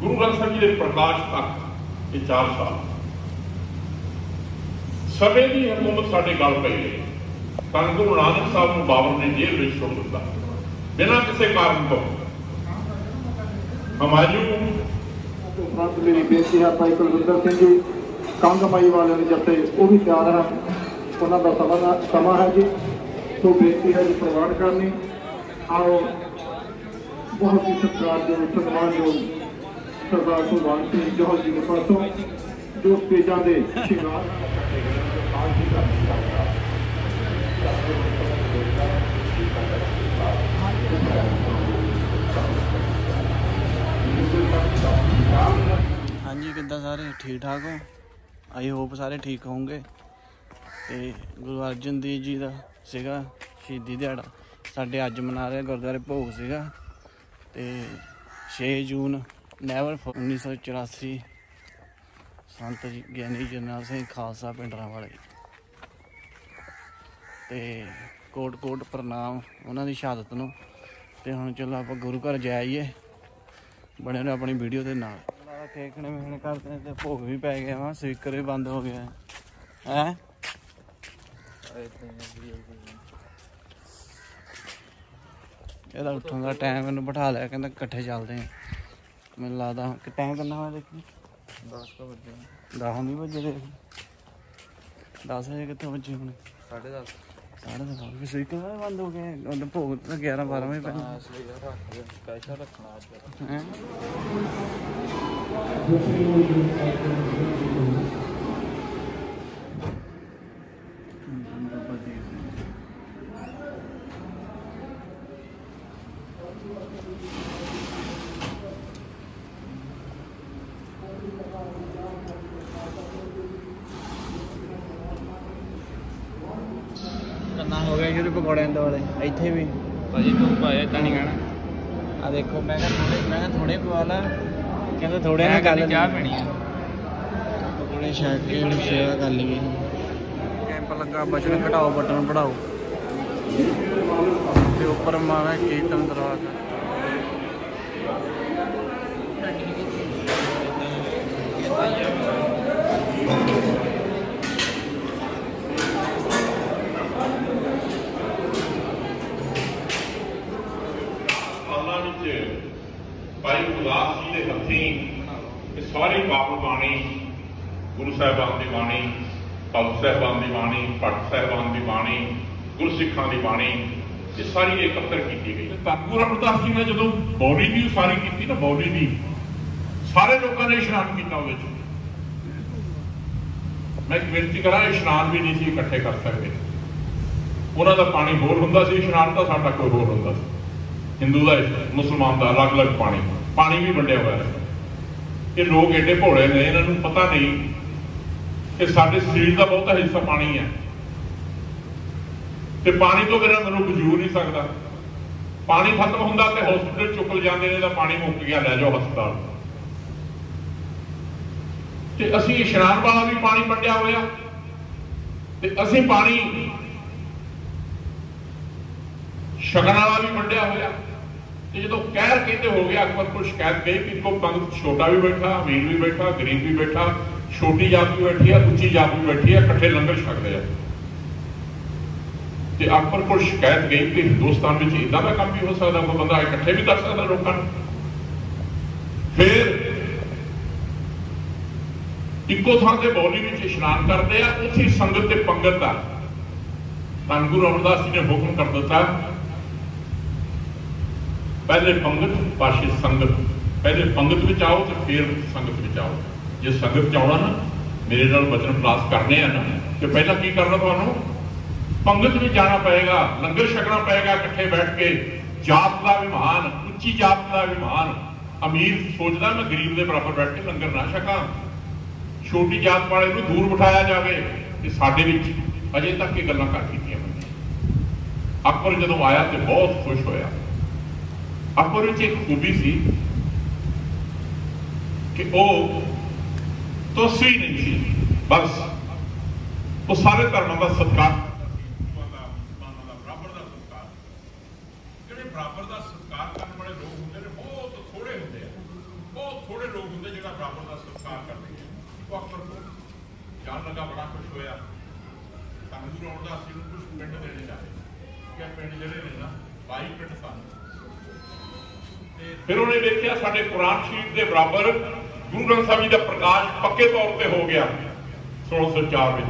ਗੁਰੂ ਗ੍ਰੰਥ ਸਾਹਿਬ ਜੀ ਦੇ ਪ੍ਰਕਾਸ਼ ਤੱਕ ਇਹ 4 ਸਾਲ। ਸਮੇਂ ਦੀ ਹਕੂਮਤ ਸਾਡੇ ਗੱਲ ਪਈ ਹੈ। ਤਾਂ ਗੁਰੂ ਨਾਨਕ ਸਾਹਿਬ ਨੂੰ ਬਾਬਰ ਨੇ ਜੇਲ੍ਹ ਵਿੱਚ ਸੁੱਟ ਦਿੱਤਾ। ਬਿਨਾਂ ਕਿਸੇ ਕਾਰਨ ਤੋਂ। ਹਮਾਯੂ ਉਪਰੰਤ ਮੇਰੀ ਬੇਨਤੀ ਹੈ ਭਾਈ ਕੁਲਵਿੰਦਰ ਸਿੰਘ ਜੀ ਕੰਗਮਾਈ ਵਾਲਿਆਂ ਦੇ ਜੱਥੇ, ਉਹ ਵੀ ਤਿਆਰ ਹਨ। ਉਹਨਾਂ ਦਾ ਸਮਾਂ ਦਾ- ਸਮਾਂ ਹੈ ਜੀ। ਸੋ ਬੇਨਤੀ ਹੈ ਜੀ, ਪ੍ਰਵਾਨ ਕਰਨੀ। ਆਓ। ਬਹੁਤ ਹੀ ਸਤਿਕਾਰਯੋਗ ਸਨਮਾਨਯੋਗ ਸਰਦਾਰ ਸੁਭਾਨ ਸਿੰਘ ਜੋਹਰ ਜੀ ਦੇ ਪਾਸੋਂ ਜੋ ਸਟੇਜਾਂ ਦੇ ਸ਼ਿੰਗਾਰ ਹਾਂਜੀ, ਕਿੱਦਾਂ ਸਾਰੇ? ਠੀਕ ਠਾਕ ਹੋ? ਆਈ ਹੋਪ ਸਾਰੇ ਠੀਕ ਹੋਵੋਗੇ ਤੇ ਗੁਰੂ ਅਰਜਨ ਦੇਵ ਜੀ ਦਾ ਸੀਗਾ ਸ਼ਹੀਦੀ ਦਿਹਾੜਾ। ਸਾਡੇ ਅੱਜ ਮਨਾ ਰਹੇ ਗੁਰਦੁਆਰੇ ਭੋਗ ਸੀਗਾ। ਤੇ 6 ਜੂਨ ਨੈਵਰ 1984 ਸੰਤ ਜੀ ਗਿਆਨੀ ਜਰਨੈਲ ਸਿੰਘ ਖਾਲਸਾ ਪਿੰਡਰਾਂ ਵਾਲੇ। ਤੇ ਕੋਟ ਕੋਟ ਪ੍ਰਣਾਮ ਉਹਨਾਂ ਦੀ ਸ਼ਹਾਦਤ ਨੂੰ। ਤੇ ਹੁਣ ਚਲੋ ਆਪਾਂ ਗੁਰੂ ਘਰ ਜਾਈਏ ਬਣੇ ਰਹੋ ਆਪਣੀ ਵੀਡੀਓ ਦੇ ਨਾਲ। ਕੇਕਣੇ ਮੇਖਣੇ ਕਰਦੇ ਤੇ ਭੋਗ ਵੀ ਪੈ ਗਿਆ ਵਾ ਸਪੀਕਰ ਵੀ ਬੰਦ ਹੋ ਗਿਆ। ਹੈ? ਇਹਦਾ ਉੱਠਣ ਦਾ ਟਾਈਮ ਇਹਨੂੰ ਬਿਠਾ ਲਿਆ ਕਹਿੰਦਾ ਇਕੱਠੇ ਚੱਲਦੇ ਆ। ਮੈਨੂੰ ਲੱਗਦਾ ਕਿ ਟਾਈਮ ਕਿੰਨਾ ਹੋਇਆ ਦੇਖੀ। 10 ਤੋਂ ਵਜੇ 10 ਨਹੀਂ ਵਜੇ ਦੇਖ। 10 ਵਜੇ ਕਿੱਥੇ ਵਜੇ ਹੁਣ? 10:30 ਸਾਢੇ ਦਸ। ਹੋ ਗਏ ਸਪੀਕਰ ਵੀ ਬੰਦ ਹੋ ਗਏ। ਉਹਦੇ ਭੋਗ ਤਾਂ 11 12 ਵਜੇ ਪੈਣਾ ਹੈ? ਗਿਆ ਜਿਹੜੇ ਪਕੌੜਿਆਂ ਦੇ ਵਾਲੇ ਇੱਥੇ ਵੀ। ਭਾਜੀ ਤੂੰ ਭਾਇਆ ਤਾਂ ਨਹੀਂ ਕਹਿਣਾ ਆ ਦੇਖੋ ਮੈਂ ਕਿਹਾ ਥੋੜੇ ਮੈਂ ਕਿਹਾ ਥੋੜੇ ਪਵਾ ਲਾ। ਕਹਿੰਦਾ ਥੋੜੇ ਨਾਲ ਗੱਲ ਚਾਹ ਪੀਣੀ ਆ। ਪਕੌੜੇ ਛੱਕ ਕੇ ਇਹਨੂੰ ਸੇਵਾ ਕਰ ਲਈਏ। ਕੈਂਪ ਲੱਗਾ ਬਚਨ ਘਟਾਓ ਬਟਨ ਪੜਾਓ ਤੇ ਉੱਪਰ ਮਾਰਾ ਕੀਰਤਨ ਦਰਵਾਜ਼ਾ ਸਾਲਾਂ ਵਿੱਚ ਭਾਈ ਗੁਰਦਾਸ ਜੀ ਦੇ ਹੱਥੀਂ ਇਹ ਸਾਰੀ ਬਾਬਲ ਬਾਣੀ, ਗੁਰੂ ਸਾਹਿਬਾਨ ਦੀ ਬਾਣੀ, ਭਗਤ ਸਾਹਿਬਾਨ ਦੀ ਬਾਣੀ ਭੱਟ ਸਾਹਿਬਾਨ ਦੀ ਬਾਣੀ, ਗੁਰਸਿੱਖਾਂ ਦੀ ਬਾਣੀ, ਇਹ ਸਾਰੀ ਇਕੱਤਰ ਕੀਤੀ ਗਈ। ਤਾਂ ਗੁਰੂ ਜੀ ਨੇ ਜਦੋਂ ਬੌਲੀ ਦੀ ਉਸਾਰੀ ਕੀਤੀ ਨਾ ਬੌਲੀ ਦੀ ਸਾਰੇ ਲੋਕਾਂ ਨੇ ਇਸ਼ਨਾਨ ਕੀਤਾ ਉਹਦੇ ਵਿੱਚ ਮੈਂ ਇੱਕ ਬੇਨਤੀ ਕਰਾਂ, ਇਸ਼ਨਾਨ ਵੀ ਨਹੀਂ ਸੀ ਇਕੱਠੇ ਕਰ ਸਕਦੇ। ਉਹਨਾਂ ਦਾ ਪਾਣੀ ਹੋਰ ਹੁੰਦਾ ਸੀ, ਇਸ਼ਨਾਨ ਤਾਂ ਸਾਡਾ ਕੋਈ ਹੋਰ ਹੁੰਦਾ ਸੀ। ਹਿੰਦੂ ਦਾ, ਮੁਸਲਮਾਨ ਦਾ ਅਲੱਗ-ਅਲੱਗ ਪਾਣੀ। ਪਾਣੀ ਵੀ ਵੰਡਿਆ ਹੋਇਆ ਹੈ। ਇਹ ਲੋਕ ਏਡੇ ਭੋਲੇ ਨੇ, ਇਹਨਾਂ ਨੂੰ ਪਤਾ ਨਹੀਂ ਕਿ ਸਾਡੇ ਸਰੀਰ ਦਾ ਬਹੁਤਾ ਹਿੱਸਾ ਪਾਣੀ ਹੈ। ਤੇ ਪਾਣੀ ਤੋਂ ਬਿਨਾਂ ਮਨੁੱਖ ਜੂ ਨਹੀਂ ਸਕਦਾ। ਪਾਣੀ ਖਤਮ ਹੁੰਦਾ ਤੇ ਹਸਪੀਟਲ ਚੁੱਕ ਜਾਂਦੇ ਨੇ ਤਾਂ ਪਾਣੀ ਮੁੱਕ ਗਿਆ, ਲੈ ਜਾਓ ਹਸਪਤਾਲ। ਤੇ ਅਸੀਂ ਇਸ਼ਨਾਨ ਵਾਲਾ ਵੀ ਪਾਣੀ ਵੰਡਿਆ ਹੋਇਆ। ਤੇ ਅਸੀਂ ਪਾਣੀ ਸ਼ਗਨ ਵਾਲਾ ਵੀ ਵੰਡਿਆ ਹੋਇਆ। ਤੇ ਜਦੋਂ ਕਹਿਰ ਕਹਿੰਦੇ ਹੋ ਗਿਆ, ਅਕਬਰ ਕੋਲ ਸ਼ਿਕਾਇਤ ਗਈ ਕਿ ਕੋ ਪੰਗਤ ਛੋਟਾ ਵੀ ਬੈਠਾ, ਅਮੀਰ ਵੀ ਬੈਠਾ, ਗਰੀਬ ਵੀ ਬੈਠਾ, ਛੋਟੀ ਜਾਤ ਵੀ ਬੈਠੀ ਆ, ਉੱਚੀ ਜਾਤ ਵੀ ਬੈਠੀ ਆ, ਇਕੱਠੇ ਲੰਗਰ ਛਕਦੇ ਆ। ਤੇ ਅਕਬਰ ਕੋਲ ਸ਼ਿਕਾਇਤ ਗਈ ਕਿ ਹਿੰਦੁਸਤਾਨ ਵਿੱਚ ਇਦਾਂ ਦਾ ਕੰਮ ਵੀ ਹੋ ਸਕਦਾ, ਕੋਈ ਬੰਦਾ ਇਕੱਠੇ ਵੀ ਕਰ ਸਕਦਾ ਲੋਕਾਂ ਨੂੰ। ਫਿਰ ਇੱਕੋ ਥਾਂ ਤੇ ਬੌਲੀ ਵਿੱਚ ਇਸ਼ਨਾਨ ਕਰਦੇ ਆ, ਉੱਥੇ ਸੰਗਤ ਤੇ ਪੰਗਤ ਦਾ ਧੰਨ ਗੁਰੂ ਅਮਰਦਾਸ ਜੀ ਨੇ ਹੁਕਮ ਕਰ ਦਿੱਤਾ ਪਹਿਲੇ ਪੰਗਤ ਪਾਸ਼ੇ ਸੰਗਤ। ਪਹਿਲੇ ਪੰਗਤ ਵਿੱਚ ਆਓ ਤੇ ਫਿਰ ਸੰਗਤ ਵਿੱਚ ਆਓ। ਜੇ ਸੰਗਤ ਚ ਆਉਣਾ ਨਾ, ਮੇਰੇ ਨਾਲ ਬਚਨ ਪਲਾਸ ਕਰਨੇ ਆ ਨਾ, ਤੇ ਪਹਿਲਾਂ ਕੀ ਕਰਨਾ ਤੁਹਾਨੂੰ? ਪੰਗਤ ਵਿੱਚ ਜਾਣਾ ਪਏਗਾ, ਲੰਗਰ ਛਕਣਾ ਪਏਗਾ ਇਕੱਠੇ ਬੈਠ ਕੇ। ਜਾਤ ਦਾ ਵਿਮਾਨ ਉੱਚੀ ਜਾਤ ਦਾ ਵਿਮਾਨ ਅਮੀਰ ਸੋਚਦਾ ਮੈਂ ਗਰੀਬ ਦੇ ਬਰਾਬਰ ਬੈਠ ਕੇ ਲੰਗਰ ਨਾ ਛਕਾਂ। ਛੋਟੀ ਜਾਤ ਵਾਲੇ ਨੂੰ ਦੂਰ ਬਿਠਾਇਆ ਜਾਵੇ ਤੇ ਸਾਡੇ ਵਿੱਚ ਅਜੇ ਤੱਕ ਇਹ ਗੱਲਾਂ ਕਰ ਕੀਤੀਆਂ ਹੋਈਆਂ। ਅਕਬਰ ਜਦੋਂ ਆਇਆ ਤੇ ਬਹੁਤ ਖੁਸ਼ ਹੋਇਆ। ਅਕਬਰ ਵਿੱਚ ਇੱਕ ਖੂਬੀ ਸੀ ਕਿ ਉਹ ਤੋਸੀ ਨਹੀਂ ਸੀ। ਬਸ ਉਹ ਸਾਰੇ ਧਰਮਾਂ ਦਾ ਸਤਿਕਾਰ ਬਰਾਬਰ ਦਾ ਸਤਿਕਾਰ ਜਿਹੜੇ ਬਰਾਬਰ ਦਾ ਕਰਨ ਵਾਲੇ ਲੋਕ ਹੁੰਦੇ ਨੇ, ਬਹੁਤ ਥੋੜੇ ਹੁੰਦੇ ਆ। ਬਹੁਤ ਥੋੜੇ ਲੋਕ ਹੁੰਦੇ ਜਿਹੜਾ ਬਰਾਬਰ ਦਾ ਸਤਿਕਾਰ ਕਰਦੇ ਨੇ। ਉਹ ਅਕਸਰ ਜਾਣ ਲੱਗਾ ਬੜਾ ਖੁਸ਼ ਹੋਇਆ। ਸਾਨੂੰ ਵੀ ਆਉਣ ਦਾ ਅਸੀਂ ਨੂੰ ਕੁਝ ਪਿੰਡ ਦੇਣੇ ਜਾ ਕਿ ਪਿੰਡ ਜਿਹੜੇ ਨੇ ਨਾ 22 ਪਿੰਡ ਸਾਨੂੰ। ਫਿਰ ਉਹਨੇ ਵੇਖਿਆ ਸਾਡੇ ਕੁਰਾਨ ਸ਼ਰੀਫ ਦੇ ਬਰਾਬਰ ਗੁਰੂ ਗ੍ਰੰਥ ਸਾਹਿਬ ਜੀ ਦਾ ਪ੍ਰਕਾਸ਼ ਪੱਕੇ ਤੌਰ ਤੇ ਹੋ ਗਿਆ 1604 ਵਿੱਚ।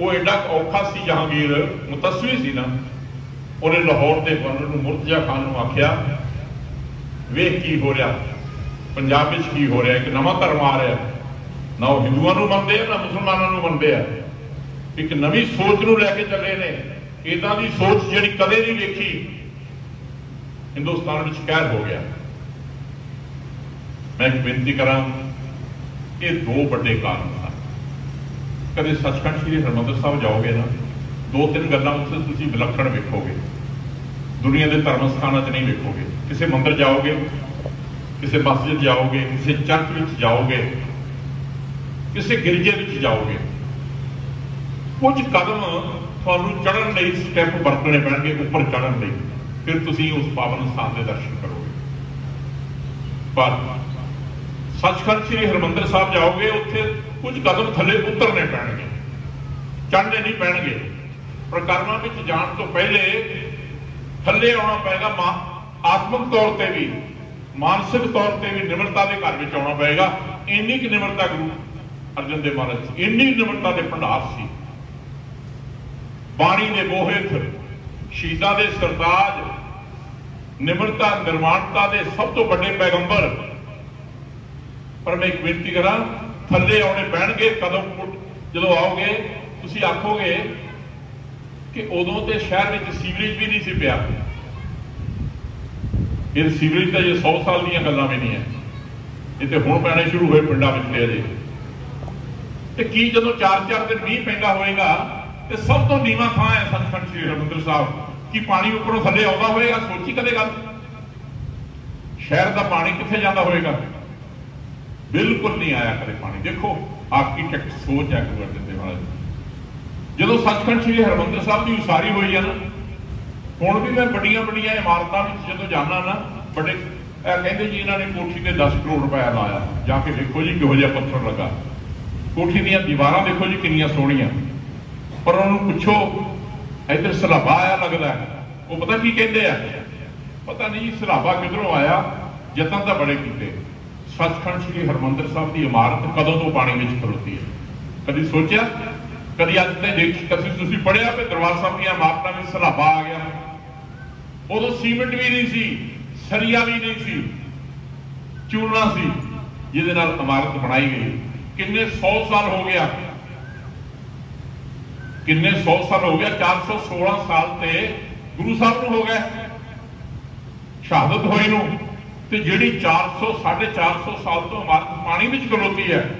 ਉਹ ਐਡਾ ਔਖਾ ਸੀ, ਜਹਾਂਗੀਰ ਮੁਤਸਵੀ ਸੀ ਨਾ। ਉਹਨੇ ਲਾਹੌਰ ਦੇ ਗਵਰਨਰ ਨੂੰ ਮੁਰਤਜ਼ਾ ਖਾਨ ਨੂੰ ਆਖਿਆ, ਵੇਖ ਕੀ ਹੋ ਰਿਹਾ। ਪੰਜਾਬ ਵਿੱਚ ਕੀ ਹੋ ਰਿਹਾ, ਇੱਕ ਨਵਾਂ ਧਰਮ ਆ ਰਿਹਾ। ਨਾ ਉਹ ਹਿੰਦੂਆਂ ਨੂੰ ਮੰਨਦੇ ਆ, ਨਾ ਮੁਸਲਮਾਨਾਂ ਨੂੰ ਮੰਨਦੇ ਆ। ਇੱਕ ਨਵੀਂ ਸੋਚ ਨੂੰ ਲੈ ਕੇ ਚੱਲੇ ਨੇ। ਇਦਾਂ ਦੀ ਸੋਚ ਜਿਹੜੀ ਕਦੇ ਨਹੀਂ ਵੇਖੀ। ਹਿੰਦੁਸਤਾਨ ਵਿੱਚ ਕਹਿਰ ਹੋ ਗਿਆ। ਮੈਂ ਇੱਕ ਬੇਨਤੀ ਕਰਾਂ, ਇਹ ਦੋ ਵੱਡੇ ਕਾਰਨ ਹਨ ਕਦੇ ਸੱਚਖੰਡ ਸ੍ਰੀ ਹਰਿਮੰਦਰ ਸਾਹਿਬ ਜਾਓਗੇ ਨਾ, ਦੋ ਤਿੰਨ ਗੱਲਾਂ ਉੱਥੇ ਤੁਸੀਂ ਵਿਲੱਖਣ ਵੇਖੋਗੇ। ਦੁਨੀਆ ਦੇ ਧਰਮ ਸਥਾਨਾਂ 'ਚ ਨਹੀਂ ਵੇਖੋਗੇ। ਕਿਸੇ ਮੰਦਰ ਜਾਓਗੇ, ਕਿਸੇ ਮਸਜਿਦ ਜਾਓਗੇ, ਕਿਸੇ ਚਰਚ ਵਿੱਚ ਜਾਓਗੇ, ਕਿਸੇ ਗਿਰਜੇ ਵਿੱਚ ਜਾਓਗੇ। ਕੁਝ ਕਦਮ ਤੁਹਾਨੂੰ ਚੜ੍ਹਨ ਲਈ ਸਟੈਪ ਵਰਤਣੇ ਪੈਣਗੇ, ਉੱਪਰ ਚੜ੍ਹਨ ਲਈ। ਫਿਰ ਤੁਸੀਂ ਉਸ ਪਾਵਨ ਸਥਾਨ ਦੇ ਦਰਸ਼ਨ ਕਰੋਗੇ। ਪਰ ਸੱਚਖੰਡ ਸ੍ਰੀ ਹਰਿਮੰਦਰ ਸਾਹਿਬ ਜਾਓਗੇ, ਉੱਥੇ ਕੁਝ ਕਦਮ ਥੱਲੇ ਉਤਰਨੇ ਪੈਣਗੇ, ਚੜ੍ਹਨੇ ਨਹੀਂ ਪੈਣਗੇ। ਪ੍ਰਕਰਮਾਂ ਵਿੱਚ ਜਾਣ ਤੋਂ ਪਹਿਲੇ ਥੱਲੇ ਆਉਣਾ ਪਏਗਾ ਮਾ- ਆਤਮਿਕ ਤੌਰ ਤੇ ਵੀ, ਮਾਨਸਿਕ ਤੌਰ ਤੇ ਵੀ ਨਿਮਰਤਾ ਦੇ ਘਰ ਵਿੱਚ ਆਉਣਾ ਪਏਗਾ। ਇੰਨੀ ਕਿ ਨਿਮਰਤਾ ਗੁਰੂ ਅਰਜਨ ਦੇਵ ਮਹਾਰਾਜ ਸੀ ਇੰਨੀ ਨਿਮਰਤਾ ਦੇ ਭੰਡਾਰ ਸੀ। ਬਾਣੀ ਦੇ ਬੋਹਿਤ ਸ਼ਹੀਦਾਂ ਦੇ ਸਰਤਾਜ ਨਿਮਰਤਾ, ਨਿਰਮਾਣਤਾ ਦੇ ਸਭ ਤੋਂ ਵੱਡੇ ਪੈਗੰਬਰ। ਪਰ ਮੈਂ ਇੱਕ ਬੇਨਤੀ ਕਰਾਂ, ਥੱਲੇ ਆਉਣੇ ਪੈਣਗੇ ਕਦਮ ਜਦੋਂ ਆਓਗੇ, ਤੁਸੀਂ ਆਖੋਗੇ ਕਿ ਉਦੋਂ ਤੇ ਸ਼ਹਿਰ ਵਿੱਚ ਸੀਵਰੇਜ ਵੀ ਨਹੀਂ ਸੀ ਪਿਆ। ਇਹ ਸੀਵਰੇਜ ਤਾਂ ਇਹ 100 ਸਾਲ ਦੀਆਂ ਗੱਲਾਂ ਵੀ ਨਹੀਂ ਹੈ। ਇਹ ਤੇ ਹੁਣ ਪੈਣੇ ਸ਼ੁਰੂ ਹੋਏ ਪਿੰਡਾਂ ਵਿੱਚ ਤੇ ਅਜੇ ਤੇ ਕੀ ਜਦੋਂ 4-4 ਦਿਨ ਮੀਂਹ ਪੈਂਦਾ ਹੋਏਗਾ, ਤੇ ਸਭ ਤੋਂ ਨੀਵਾਂ ਥਾਂ ਹੈ ਸੱਚਖੰਡ ਸ੍ਰੀ ਹਰਿਮੰਦਰ ਸਾਹਿਬ। ਕਿ ਪਾਣੀ ਉੱਪਰੋਂ ਥੱਲੇ ਆਉਂਦਾ ਹੋਏਗਾ ਸੋਚੀ ਕਦੇ ਗੱਲ? ਸ਼ਹਿਰ ਦਾ ਪਾਣੀ ਕਿੱਥੇ ਜਾਂਦਾ ਹੋਏਗਾ ਬਿਲਕੁਲ ਨਹੀਂ ਆਇਆ ਕਦੇ ਪਾਣੀ। ਦੇਖੋ ਆਰਕੀਟੈਕਟ ਸੋਚ ਹੈ ਗੁਰੂ ਅਰਜਨ ਦੇਵ ਮਹਾਰਾਜ ਜਦੋਂ ਸੱਚਖੰਡ ਸ੍ਰੀ ਹਰਿਮੰਦਰ ਸਾਹਿਬ ਦੀ ਉਸਾਰੀ ਹੋਈ ਹੈ ਨਾ, ਹੁਣ ਵੀ ਮੈਂ ਵੱਡੀਆਂ ਵੱਡੀਆਂ ਇਮਾਰਤਾਂ ਵਿੱਚ ਜਦੋਂ ਜਾਣਾ ਨਾ ਵੱਡੇ ਇਹ ਕਹਿੰਦੇ ਜੀ ਇਹਨਾਂ ਨੇ ਕੋਠੀ ਤੇ 10 ਕਰੋੜ ਰੁਪਏ ਲਾਇਆ। ਜਾ ਕੇ ਦੇਖੋ ਜੀ ਕਿਹੋ ਜਿਹਾ ਪੱਥਰ ਲੱਗਾ। ਕੋਠੀ ਦੀਆਂ ਦੀਵਾਰਾਂ ਦੇਖੋ ਜੀ ਕਿੰਨੀਆਂ ਸੋਹਣੀਆਂ। ਪਰ ਉਹਨੂੰ ਪੁੱਛੋ ਇੱਧਰ ਸਲਾਬਾ ਆਇਆ ਲੱਗਦਾ ਉਹ ਪਤਾ ਕੀ ਕਹਿੰਦੇ ਆ? ਪਤਾ ਨਹੀਂ ਜੀ ਸਲਾਬਾ ਕਿਧਰੋਂ ਆਇਆ। ਯਤਨ ਤਾਂ ਬੜੇ ਕੀਤੇ। ਸੱਚਖੰਡ ਸ੍ਰੀ ਹਰਮੰਦਰ ਸਾਹਿਬ ਦੀ ਇਮਾਰਤ ਕਦੋਂ ਤੋਂ ਪਾਣੀ ਵਿੱਚ ਖਲੋਤੀ ਹੈ? ਕਦੀ ਸੋਚਿਆ? ਕਦੀ ਅੱਜ ਤੇ ਦੇਖ? ਕਦੀ ਤੁਸੀਂ ਪੜਿਆ ਕਿ ਦਰਬਾਰ ਸਾਹਿਬ ਦੀਆਂ ਇਮਾਰਤਾਂ ਵਿੱਚ ਸਲਾਬਾ ਆ ਗਿਆ? ਉਦੋਂ ਸੀਮਿੰਟ ਵੀ ਨਹੀਂ ਸੀ, ਸਰੀਆ ਵੀ ਨਹੀਂ ਸੀ, ਚੂਨਾ ਸੀ, ਜਿਹਦੇ ਨਾਲ ਇਮਾਰਤ ਬਣਾਈ ਗਈ। ਕਿੰਨੇ 100 ਸਾਲ ਹੋ ਗਿਆ ਕਿੰਨੇ 100 ਸਾਲ ਹੋ ਗਿਆ 416 ਸਾਲ ਤੇ ਗੁਰੂ ਸਾਹਿਬ ਨੂੰ ਹੋ ਗਏ। ਸ਼ਹਾਦਤ ਹੋਈ ਨੂੰ। ਤੇ ਜਿਹੜੀ 400 450 ਸਾਲ ਤੋਂ ਇਮਾਰਤ ਪਾਣੀ ਵਿੱਚ ਖਲੋਤੀ ਹੈ,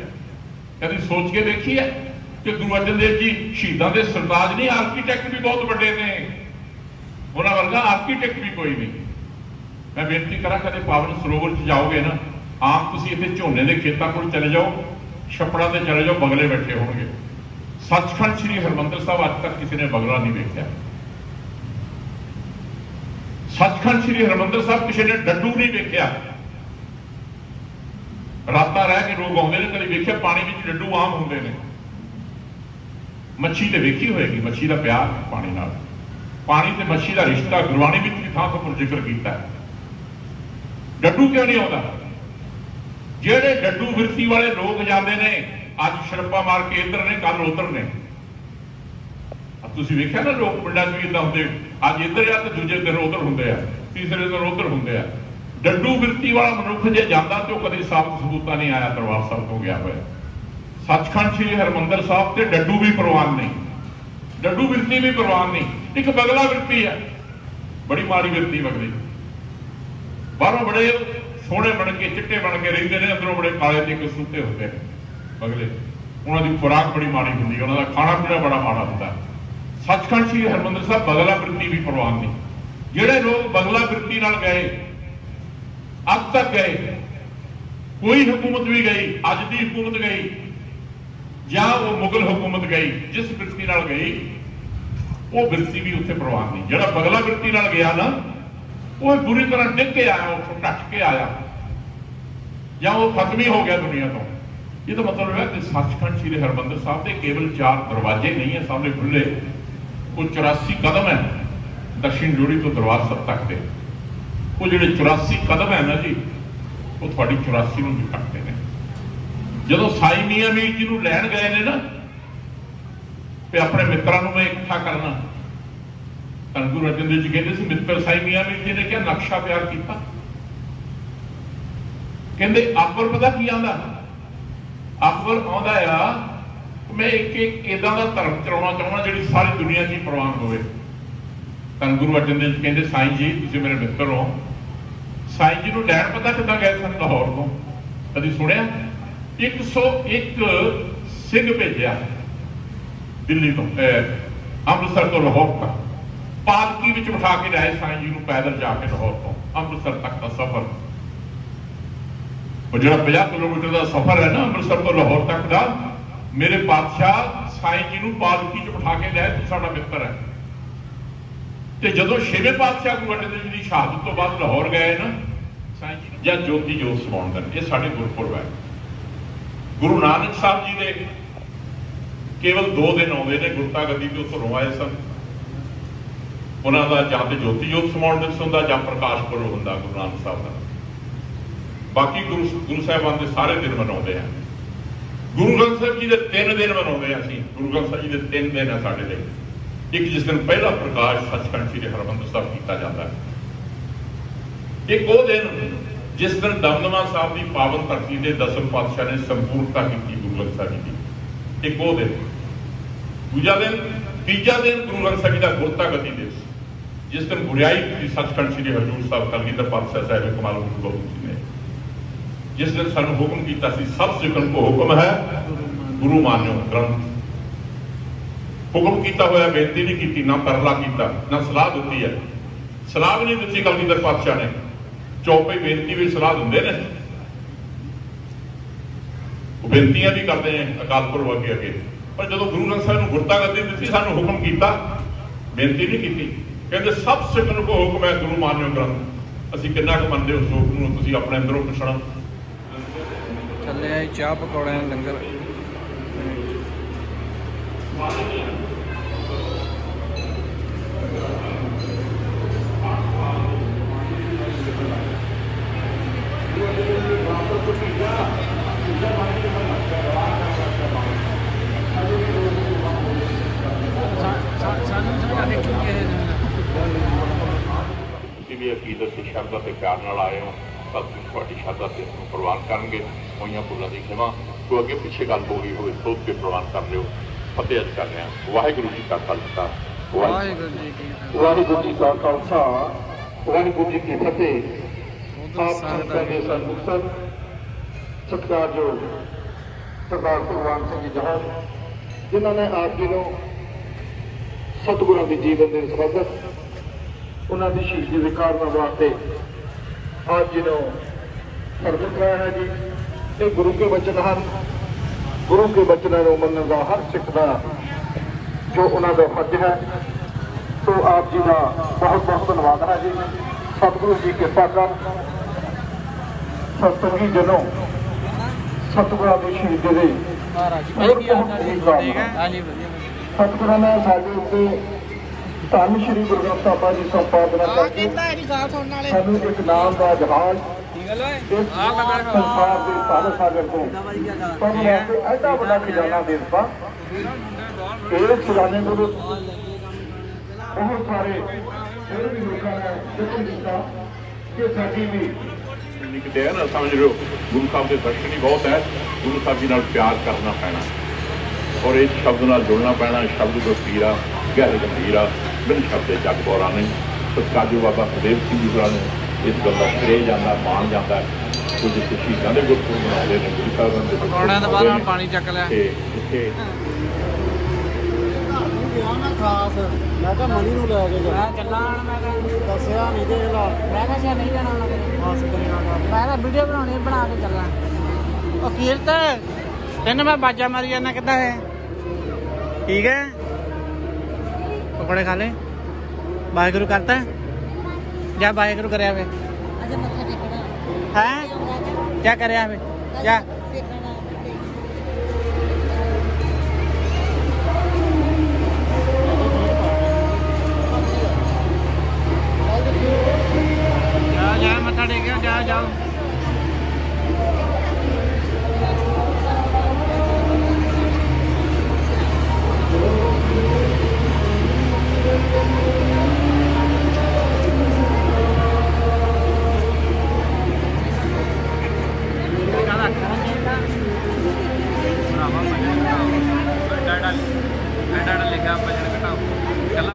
ਕਦੀ ਸੋਚ ਕੇ ਦੇਖੀ ਹੈ ਕਿ ਗੁਰੂ ਅਰਜਨ ਦੇਵ ਜੀ ਸ਼ਹੀਦਾਂ ਦੇ ਸਰਤਾਜ ਨਹੀਂ ਆਰਕੀਟੈਕਟ ਵੀ ਬਹੁਤ ਵੱਡੇ ਨੇ। ਉਹਨਾਂ ਵਰਗਾ ਆਰਕੀਟੈਕਟ ਵੀ ਕੋਈ ਨਹੀਂ। ਮੈਂ ਬੇਨਤੀ ਕਰਾਂ, ਕਦੇ ਪਾਵਨ ਸਰੋਵਰ 'ਚ ਜਾਓਗੇ ਨਾ, ਆਪ ਤੁਸੀਂ ਇੱਥੇ ਝੋਨੇ ਦੇ ਖੇਤਾਂ ਕੋਲ ਚਲੇ ਜਾਓ, ਛੱਪੜਾਂ ਤੇ ਚਲੇ ਜਾਓ, ਬਗਲੇ ਬੈਠੇ ਹੋਣਗੇ। ਸੱਚਖੰਡ ਸ੍ਰੀ ਹਰਮੰਦਰ ਸਾਹਿਬ ਅੱਜ ਤੱਕ ਕਿਸੇ ਨੇ ਬਗਲਾ ਨਹੀਂ ਵੇਖਿਆ। ਸੱਚਖੰਡ ਸ੍ਰੀ ਹਰਮੰਦਰ ਸਾਹਿਬ ਕਿਸੇ ਨੇ ਡੱਡੂ ਨਹੀਂ ਵੇਖਿਆ। ਰਾਤਾਂ ਰਹਿ ਕੇ ਲੋਕ ਆਉਂਦੇ ਨੇ, ਕਦੇ ਵੇਖਿਆ ਪਾਣੀ ਵਿੱਚ ਡੱਡੂ ਆਮ ਹੁੰਦੇ ਨੇ। ਮੱਛੀ ਤੇ ਵੇਖੀ ਹੋਏਗੀ, ਮੱਛੀ ਦਾ ਪਿਆਰ ਪਾਣੀ ਨਾਲ। ਪਾਣੀ ਤੇ ਮੱਛੀ ਦਾ ਰਿਸ਼ਤਾ ਗੁਰਬਾਣੀ ਵਿੱਚ ਵੀ ਥਾਂ ਤੋਂ ਜ਼ਿਕਰ ਕੀਤਾ ਹੈ। ਡੱਡੂ ਕਿਉਂ ਨਹੀਂ ਆਉਂਦਾ? ਜਿਹੜੇ ਡੱਡੂ ਫਿਰਤੀ ਵਾਲੇ ਲੋਕ ਜਾਂਦੇ ਨੇ ਅੱਜ ਸ਼ਰਪਾ ਮਾਰ ਕੇ ਇੱਧਰ ਨੇ ਕੱਲ ਉੱਧਰ ਨੇ। ਤੁਸੀਂ ਵੇਖਿਆ ਨਾ ਲੋਕ ਪਿੰਡਾਂ 'ਚ ਵੀ ਇਦਾਂ ਹੁੰਦੇ, ਅੱਜ ਇੱਧਰ ਆ ਤੇ ਦੂਜੇ ਦਿਨ ਉੱਧਰ ਹੁੰਦੇ ਆ, ਤੀਸਰੇ ਦਿਨ ਉੱਧਰ ਹੁੰਦੇ ਆ। ਡੱਡੂ ਫਿਰਤੀ ਵਾਲਾ ਮਨੁੱਖ ਜੇ ਜਾਂਦਾ ਤੇ ਉਹ ਕਦੇ ਸਾਬਤ ਸਬੂਤਾ ਨਹੀਂ ਆਇਆ, ਦਰਬਾਰ ਸਾਹਿਬ ਤੋਂ ਗਿਆ ਹੋਇਆ। ਸੱਚਖੰਡ ਸ੍ਰੀ ਹਰਮੰਦਰ ਸਾਹਿਬ ਤੇ ਡੱਡੂ ਵੀ ਪ੍ਰਵਾਨ ਨਹੀਂ। ਡੱਡੂ ਬਿਰਤੀ ਵੀ ਪ੍ਰਵਾਨ ਨਹੀਂ। ਇੱਕ ਬਗਲਾ ਬਿਰਤੀ ਹੈ। ਬੜੀ ਮਾੜੀ ਬਿਰਤੀ ਬਗਲੀ। ਬਾਹਰੋਂ ਬੜੇ ਸੋਹਣੇ ਬਣ ਕੇ, ਚਿੱਟੇ ਬਣ ਕੇ ਰਹਿੰਦੇ ਨੇ, ਅੰਦਰੋਂ ਬੜੇ ਕਾਲੇ ਤੇ ਕਸੂਤੇ ਹੁੰਦੇ ਨੇ। ਬਗਲੇ ਉਹਨਾਂ ਦੀ ਖੁਰਾਕ ਬੜੀ ਮਾੜੀ ਹੁੰਦੀ ਹੈ, ਉਹਨਾਂ ਦਾ ਖਾਣਾ ਪੀਣਾ ਬੜਾ ਮਾੜਾ ਹੁੰਦਾ ਸੱਚਖੰਡ ਸ੍ਰੀ ਹਰਮੰਦਰ ਸਾਹਿਬ ਬਗਲਾ ਬਿਰਤੀ ਵੀ ਪ੍ਰਵਾਨ ਨਹੀਂ ਜਿਹੜੇ ਲੋਕ ਬਗਲਾ ਬਿਰਤੀ ਨਾਲ ਗਏ, ਅੱਜ ਤੱਕ ਗਏ, ਕੋਈ ਹਕੂਮਤ ਵੀ ਗਈ, ਅੱਜ ਦੀ ਹਕੂਮਤ ਗਈ, ਜਾਂ ਉਹ ਮੁਗਲ ਹਕੂਮਤ ਗਈ, ਜਿਸ ਬਿਰਤੀ ਨਾਲ ਗਈ, ਉਹ ਬਿਰਤੀ ਵੀ ਉੱਥੇ ਪ੍ਰਵਾਨ ਨਹੀਂ। ਜਿਹੜਾ ਬਗਲਾ ਬਿਰਤੀ ਨਾਲ ਗਿਆ ਨਾ, ਉਹ ਬੁਰੀ ਤਰ੍ਹਾਂ ਡਿੱਗ ਕੇ ਆਇਆ, ਉੱਥੋਂ ਟੱਟ ਕੇ ਆਇਆ। ਜਾਂ ਉਹ ਖਤਮ ਹੀ ਹੋ ਗਿਆ ਦੁਨੀਆ ਤੋਂ। ਇਹਦਾ ਮਤਲਬ ਹੈ ਕਿ ਸੱਚਖੰਡ ਸ੍ਰੀ ਹਰਮੰਦਰ ਸਾਹਿਬ ਦੇ ਕੇਵਲ ਚਾਰ ਦਰਵਾਜ਼ੇ ਨਹੀਂ ਹੈ, ਸਾਹਮਣੇ ਖੁੱਲੇ ਉਹ 84 ਕਦਮ ਹੈ ਦਕਸ਼ਿਣ ਜੋੜੀ ਤੋਂ ਦਰਬਾਰ ਸਭ ਤੱਕ ਦੇ। ਉਹ ਜਿਹੜੇ 84 ਕਦਮ ਹੈ ਨਾ ਜੀ, ਉਹ ਤੁਹਾਡੀ 84 ਨੂੰ ਵੀ ਕੱਟਦੇ ਨੇ। ਜਦੋਂ ਸਾਈ ਮੀਆਂ ਮੀਰ ਜੀ ਨੂੰ ਲੈਣ ਗਏ ਨੇ ਨਾ, ਤੇ ਆਪਣੇ ਮਿੱਤਰਾਂ ਨੂੰ ਮੈਂ ਇਕੱਠਾ ਕਰਨਾ। ਤਾਂ ਗੁਰੂ ਅਰਜਨ ਦੇਵ ਜੀ ਕਹਿੰਦੇ ਸੀ, ਮਿੱਤਰ ਸਾਈ ਮੀਆਂ ਮੀਰ ਜੀ ਨੇ ਕਿਹਾ, ਨਕਸ਼ਾ ਪਿਆਰ ਕੀਤਾ। ਕਹਿੰਦੇ ਅਕਬਰ ਪਤਾ ਕੀ ਆਂਦਾ? ਅਕਬਰ ਆਉਂਦਾ ਆ, ਮੈਂ ਇੱਕ ਇੱਕ ਇਦਾਂ ਦਾ ਧਰਮ ਚਲਾਉਣਾ ਚਾਹੁੰਦਾ ਜਿਹੜੀ ਸਾਰੀ ਦੁਨੀਆ 'ਚ ਹੀ ਪ੍ਰਵਾਨ ਹੋਵੇ। ਤਾਂ ਗੁਰੂ ਅਰਜਨ ਦੇਵ ਕਹਿੰਦੇ, ਸਾਈਂ ਜੀ, ਤੁਸੀਂ ਮੇਰੇ ਮਿੱਤਰ ਹੋ। ਸਾਈਂ ਜੀ ਨੂੰ ਲੈਣ ਪਤਾ ਕਿੱਦਾਂ ਗਏ ਸਨ ਲਾਹੌਰ ਤੋਂ? ਕਦੀ ਸੁਣਿਆ? 101 ਸਿੰਘ ਭੇਜਿਆ ਦਿੱਲੀ ਤੋਂ ਅੰਮ੍ਰਿਤਸਰ ਤੋਂ ਲਾਹੌਰ ਤੱਕ। ਪਾਲਕੀ ਵਿੱਚ ਬਿਠਾ ਕੇ ਲਿਆਏ ਸਾਈਂ ਜੀ ਨੂੰ ਪੈਦਲ ਜਾ ਕੇ ਲਾਹੌਰ ਤੋਂ। ਅੰਮ੍ਰਿਤਸਰ ਤੱਕ ਦਾ ਸਫ਼ਰ ਉਹ ਜਿਹੜਾ 50 ਕਿਲੋਮੀਟਰ ਦਾ ਸਫ਼ਰ ਹੈ ਨਾ ਅੰਮ੍ਰਿਤਸਰ ਤੋਂ ਲਾਹੌਰ ਤੱਕ ਦਾ, ਮੇਰੇ ਪਾਤਸ਼ਾਹ ਸਾਈਂ ਜੀ ਨੂੰ ਪਾਲਕੀ 'ਚ ਬਿਠਾ ਕੇ ਲਿਆਏ ਤੂੰ ਸਾਡਾ ਮਿੱਤਰ ਹੈ। ਤੇ ਜਦੋਂ ਛੇਵੇਂ ਪਾਤਸ਼ਾਹ ਗੁਰੂ ਅਰਜਨ ਦੇਵ ਜੀ ਦੀ ਸ਼ਹਾਦਤ ਤੋਂ ਬਾਅਦ ਲਾਹੌਰ ਗਏ ਨਾ, ਸਾਈਂ ਜੀ ਜਾਂ ਜੋਤੀ ਜੋਤ ਸਮਾਉਣ ਦਾ ਇਹ ਸਾਡੇ ਗੁਰਪੁਰਬ ਹੈ। ਗੁਰੂ ਨਾਨਕ ਸਾਹਿਬ ਜੀ ਦੇ ਕੇਵਲ 2 ਦਿਨ ਆਉਂਦੇ ਨੇ ਗੁਰਤਾ ਗੱਦੀ ਤੋਂ ਉੱਥੋਂ ਆਏ ਸਨ। ਉਹਨਾਂ ਦਾ ਜਾਂ ਤੇ ਜੋਤੀ ਜੋਤ ਸਮਾਉਣ ਦਿਵਸ ਹੁੰਦਾ ਜਾਂ ਪ੍ਰਕਾਸ਼ ਪੁਰਬ ਹੁੰਦਾ ਗੁਰੂ ਨਾਨਕ ਸਾਹਿਬ ਦਾ। ਬਾਕੀ ਗੁਰੂ ਗੁਰੂ ਸਾਹਿਬਾਨ ਦੇ ਸਾਰੇ ਦਿਨ ਮਨਾਉਂਦੇ ਆ। ਗੁਰੂ ਗ੍ਰੰਥ ਸਾਹਿਬ ਜੀ ਦੇ ਤਿੰਨ ਦਿਨ ਮਨਾਉਂਦੇ ਆ ਅਸੀਂ। ਗੁਰੂ ਗ੍ਰੰਥ ਸਾਹਿਬ ਜੀ ਦੇ ਤਿੰਨ ਦਿਨ ਆ ਸਾਡੇ ਲਈ। ਇੱਕ ਜਿਸ ਦਿਨ ਪਹਿਲਾ ਪ੍ਰਕਾਸ਼ ਸੱਚਖੰਡ ਸ੍ਰੀ ਹਰਿਮੰਦਰ ਸਾਹਿਬ ਕੀਤਾ ਜਾਂਦਾ ਹੈ। ਇੱਕ ਉਹ ਦਿਨ ਜਿਸ ਦਿਨ ਦਮਦਮਾ ਸਾਹਿਬ ਦੀ ਪਾਵਨ ਧਰਤੀ ਦੇ ਦਸਮ ਪਾਤਸ਼ਾਹ ਨੇ ਸੰਪੂਰਨਤਾ ਕੀਤੀ ਗੁਰੂ ਗ੍ਰੰਥ ਸਾਹਿਬ ਜੀ ਦੀ। ਇੱਕ ਉਹ ਦਿਨ। ਦੂਜਾ ਦਿਨ, ਤੀਜਾ ਦਿਨ ਗੁਰੂ ਗ੍ਰੰਥ ਸਾਹਿਬ ਜੀ ਦਾ ਗੁਰਤਾ ਗਤੀ ਦਿਵਸ। ਜਿਸ ਦਿਨ ਗੁਰਿਆਈ ਦੀ ਸੱਚਖੰਡ ਸ੍ਰੀ ਹਜ਼ੂਰ ਸਾਹਿਬ ਕਲਗੀਧਰ ਪਾਤਸ਼ਾਹ ਸਾਹਿਬ ਕਮਾਲ ਗੁਰੂ ਗੋਬਿੰਦ ਸਿੰਘ ਨੇ ਜਿਸ ਦਿਨ ਸਾਨੂੰ ਹੁਕਮ ਕੀਤਾ ਸੀ, ਸਭ ਸਿੱਖਣ ਕੋ ਹੁਕਮ ਹੈ, ਗੁਰੂ ਮਾਨਿਓ, ਗ੍ਰੰਥ। ਹੁਕਮ ਕੀਤਾ ਹੋਇਆ, ਬੇਨਤੀ ਨਹੀਂ ਕੀਤੀ, ਨਾ ਤਰਲਾ ਕੀਤਾ, ਨਾ ਸਲਾਹ ਦਿੱਤੀ ਹੈ। ਸਲਾਹ ਵੀ ਨਹੀਂ ਦਿੱਤੀ ਕਲਗੀਧਰ ਪਾਤਸ਼ਾਹ ਨੇ। ਚੌਪੇ ਬੇਨਤੀ ਵੀ ਸਲਾਹ ਦਿੰਦੇ ਨੇ। ਉਹ ਬੇਨਤੀਆਂ ਵੀ ਕਰਦੇ ਨੇ, ਅਕਾਲ ਪੁਰਬ ਅੱਗੇ ਅੱਗੇ। ਪਰ ਜਦੋਂ ਗੁਰੂ ਗ੍ਰੰਥ ਸਾਹਿਬ ਨੂੰ ਗੁਰਤਾ ਗੱਦੀ ਦਿੱਤੀ, ਸਾਨੂੰ ਹੁਕਮ ਕੀਤਾ, ਬੇਨਤੀ ਨਹੀਂ ਕੀਤੀ। ਕਹਿੰਦੇ, ਸਭ ਸਿੱਖਣ ਕੋ ਹੁਕਮ ਹੈ, ਗੁਰੂ ਮਾਨਿਓ, ਗ੍ਰੰਥ। ਅਸੀਂ ਕਿੰਨਾ ਕੁ ਮੰਨਦੇ ਉਸ ਹੁਕਮ ਨੂੰ, ਤੁਸੀਂ ਆਪਣੇ ਅੰਦਰੋਂ ਪੁੱਛਣਾ। ਚੱਲੇ ਆਏ, ਚਾਹ ਪਕੌੜਿਆਂ ਦਾ ਲੰਗਰ। ਤੁਸੀਂ ਵੀ ਅਕੀਦਤ ਤੇ ਸ਼ਰਧਾ ਤੇ ਪਿਆਰ ਨਾਲ ਆਏ ਹੋ ਸਭ ਤੁਸੀਂ ਤੁਹਾਡੀ ਸ਼ਰਧਾ ਤੇ ਪ੍ਰਵਾਨ ਕਰਨਗੇ। ਹੋਈਆਂ ਭੁੱਲਾਂ ਦੀ ਖਿਮਾ ਕੋਈ ਅੱਗੇ ਪਿੱਛੇ ਗੱਲ ਹੋ ਗਈ ਹੋਵੇ ਸੋਚ ਕੇ ਪ੍ਰਵਾਨ ਕਰ ਲਿਓ। ਫਤਿਹ ਅੱਜ ਕਰ ਰਹੇ। ਵਾਹਿਗੁਰੂ ਜੀ ਕਾ ਖਾਲਸਾ। ਵਾਹਿਗੁਰੂ ਜੀ ਕੀ ਫਤਿਹ। ਵਾਹਿਗੁਰੂ ਜੀ ਕਾ ਖਾਲਸਾ। ਵਾਹਿਗੁਰੂ ਜੀ ਕੀ ਫਤਿਹ। ਆਪ ਸੰਤਾਂ ਦੇ ਸੰਮੁਖਤ ਸਤਿਕਾਰਯੋਗ ਸਰਦਾਰ ਭਗਵਾਨ ਸਿੰਘ ਜੀ ਜਹਾਜ਼ ਜਿਨ੍ਹਾਂ ਨੇ ਆਪ ਜੀ ਨੂੰ ਸਤਿਗੁਰਾਂ ਦੀ ਜੀਵਨ ਦੇ ਸੰਬੰਧਤ ਉਹਨਾਂ ਦੀ ਸ਼ਹੀਦੀ ਦੇ ਕਾਰਨਾਂ ਵਾਸਤੇ ਆਪ ਜੀ ਨੂੰ ਸਰਬਤ ਕਰਾਇਆ ਜੀ। ਇਹ ਗੁਰੂ ਕੇ ਬਚਨ ਹਨ। ਗੁਰੂ ਕੇ ਬਚਨਾਂ ਨੂੰ ਮੰਨਣ ਦਾ ਹਰ ਸਿੱਖ ਦਾ ਜੋ ਉਹਨਾਂ ਦਾ ਫਰਜ਼ ਹੈ। ਸੋ ਆਪ ਜੀ ਦਾ ਬਹੁਤ ਬਹੁਤ ਧੰਨਵਾਦ ਹੈ ਜੀ। ਸਤਿਗੁਰੂ ਜੀ ਕਿਰਪਾ ਕਰ। ਸਤਿਗੁਰੂ ਜਨੋ ਸਤਿਗੁਰਾਂ ਦੀ ਸ਼ਹੀਦੀ ਦੇ ਸਤਿਗੁਰਾਂ ਨੇ ਸਾਡੇ ਉੱਤੇ ਧੰਨ ਸ਼੍ਰੀ ਗੁਰੂ ਗ੍ਰੰਥ ਸਾਹਿਬ ਜੀ ਸੰਪਾਦਨਾ ਕਰਕੇ ਸਾਨੂੰ ਇੱਕ ਨਾਮ ਦਾ ਜਹਾਜ਼ ਦੇ ਸਾਰੇ ਸਾਗਰ ਤੋਂ। ਪਰ ਵਾਸਤੇ ਐਡਾ ਵੱਡਾ ਖਜ਼ਾਨਾ ਦੇ ਦਿੱਤਾ। ਇਹ ਖਜ਼ਾਨੇ ਨੂੰ ਬਹੁਤ ਸਾਰੇ ਹੋਰ ਵੀ ਲੋਕਾਂ ਨੇ ਯਤਨ ਕੀਤਾ ਕਿ ਸਾਡੀ ਵੀ ਹੈ ਨਾ ਸਮਝ ਲਿਓ ਗੁਰੂ ਸਾਹਿਬ ਦੇ ਦਰਸ਼ਨ ਹੀ ਬਹੁਤ ਹੈ। ਗੁਰੂ ਸਾਹਿਬ ਜੀ ਨਾਲ ਪਿਆਰ ਕਰਨਾ ਪੈਣਾ। ਔਰ ਇਸ ਸ਼ਬਦ ਨਾਲ ਜੁੜਨਾ ਪੈਣਾ ਸ਼ਬਦ ਕੋ ਪੀਰਾ ਗਹਿਰ ਗੰਭੀਰਾ ਬਿਨ ਸ਼ਬਦ ਦੇ ਜਗ ਬੋਰਾ ਨਹੀਂ। ਸਤਿਕਾਰਯੋਗ ਬਾਬਾ ਸੁਦੇਵ ਸਿੰਘ ਜੀ ਹੋਰਾਂ ਨੂੰ ਇਸ ਗੱਲ ਦਾ ਸ਼੍ਰੇ ਜਾਂਦਾ ਮਾਣ ਜਾਂਦਾ। ਕੁਝ ਸ਼ਹੀਦਾਂ ਦੇ ਗੁਰਪੁਰਬ ਮਨਾਉਂਦੇ ਨੇ ਗੁਰੂ ਸਾਹਿਬ ਦੇ ਪਕੌੜਿਆਂ ਤੋਂ ਹੁਣ ਨੇ। ਪਾਣੀ ਚੱਕ ਲਿਆ। ਤੇ ਇੱਥੇ ਖਾਸ ਮੈਂ ਤਾਂ ਮਣੀ ਨੂੰ ਲੈ ਕੇ ਜਾ ਮੈਂ ਚੱਲਾਂ ਮੈਂ ਦੱਸਿਆ ਨਹੀਂ ਤੇ ਇਹਦਾ ਮੈਂ ਕਿਹਾ ਸ਼ਾਇਦ ਨਹੀਂ ਜਾਣਾ ਉਹਨਾਂ ਦਾ। ਮੈਂ ਤਾਂ ਵੀਡੀਓ ਬਣਾਉਣੀ ਬਣਾ ਕੇ ਚੱਲਾਂ। ਉਹ ਕੀਰਤ ਤੈਨੂੰ ਮੈਂ ਬਾਜਾ ਮਾਰੀ ਜਾਂਦਾ ਕਿੱਦਾਂ ਹੈ? ਠੀਕ ਹੈ? ਪਕੌੜੇ ਖਾ ਲੈ ਵਾਹਿਗੁਰੂ ਕਰਤਾ? ਜਾ ਵਾਹਿਗੁਰੂ ਕਰਿਆ ਵੇ। ਅਜੇ ਮੱਥਾ ਟੇਕਣਾ। ਹੈ? ਕੀ ਕਰਿਆ ਵੇ। ਜਾ। ਜਾ ਮੱਥਾ ਟੇਕਿਆ ਜਾ ਜਾ